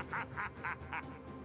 Ha ha ha ha ha!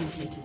Executed.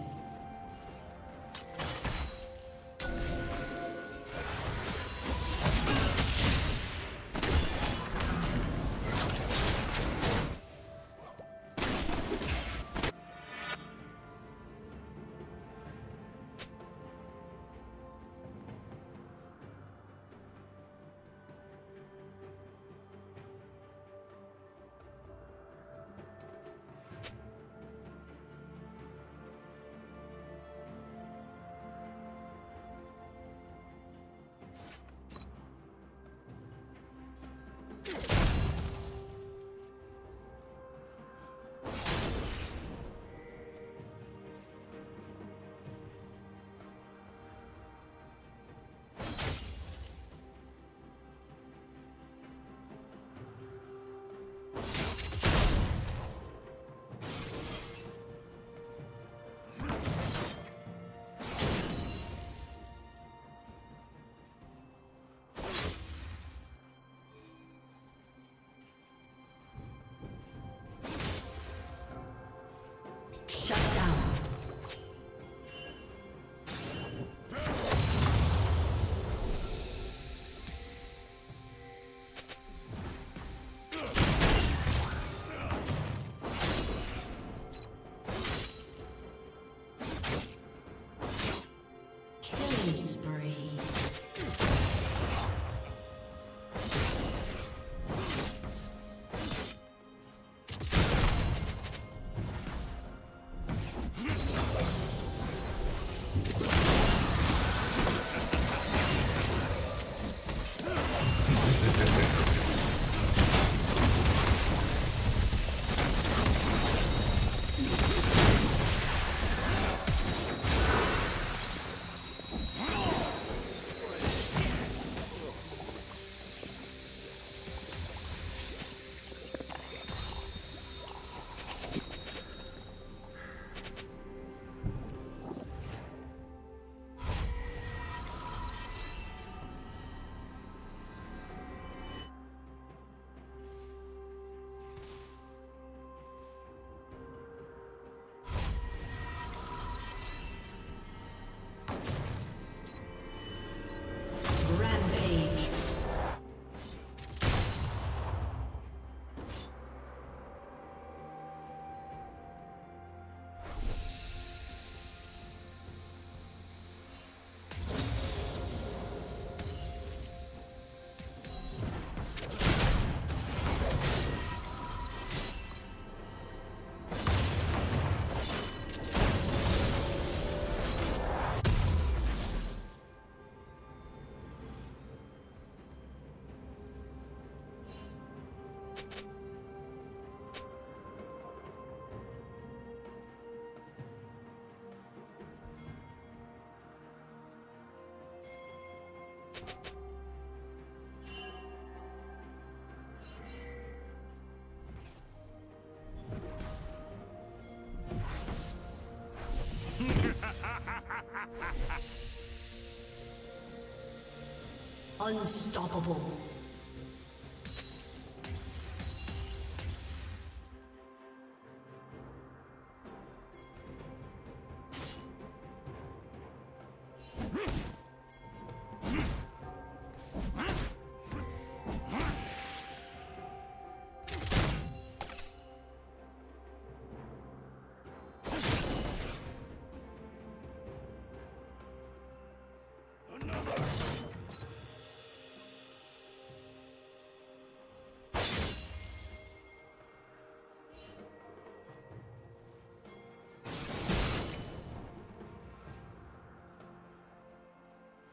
Unstoppable.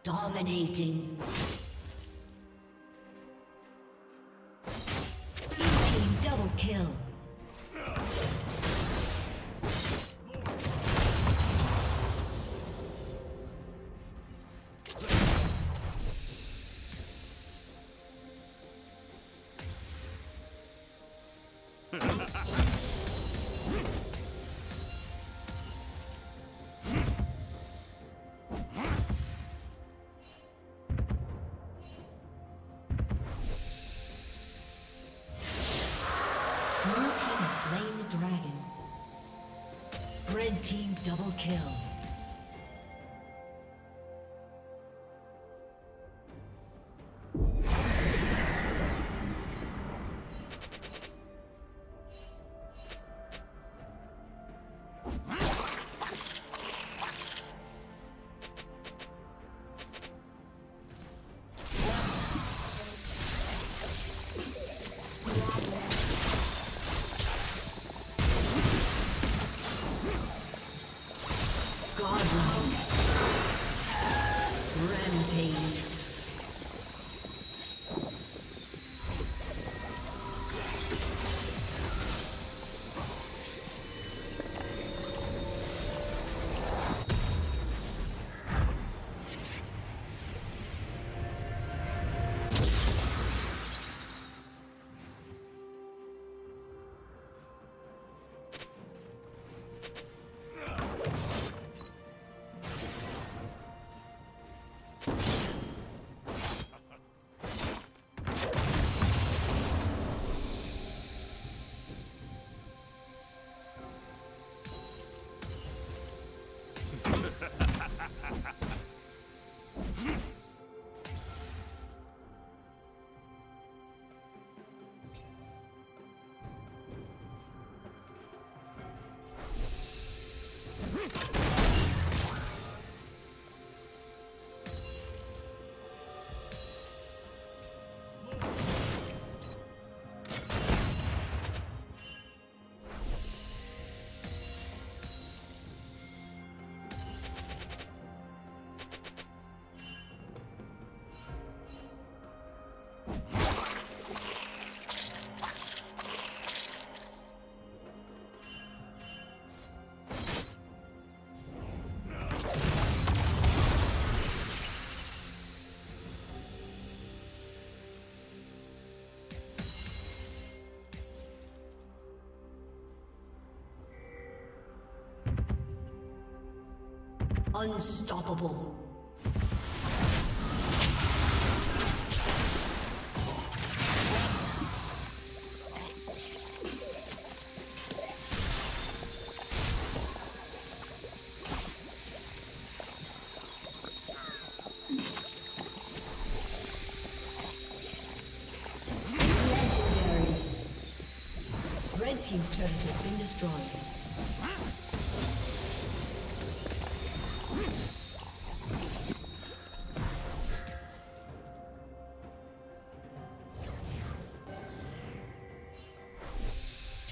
Dominating. Double kill. Unstoppable.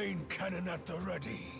Main cannon at the ready.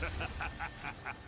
Team slain the dragon. Rampage. Red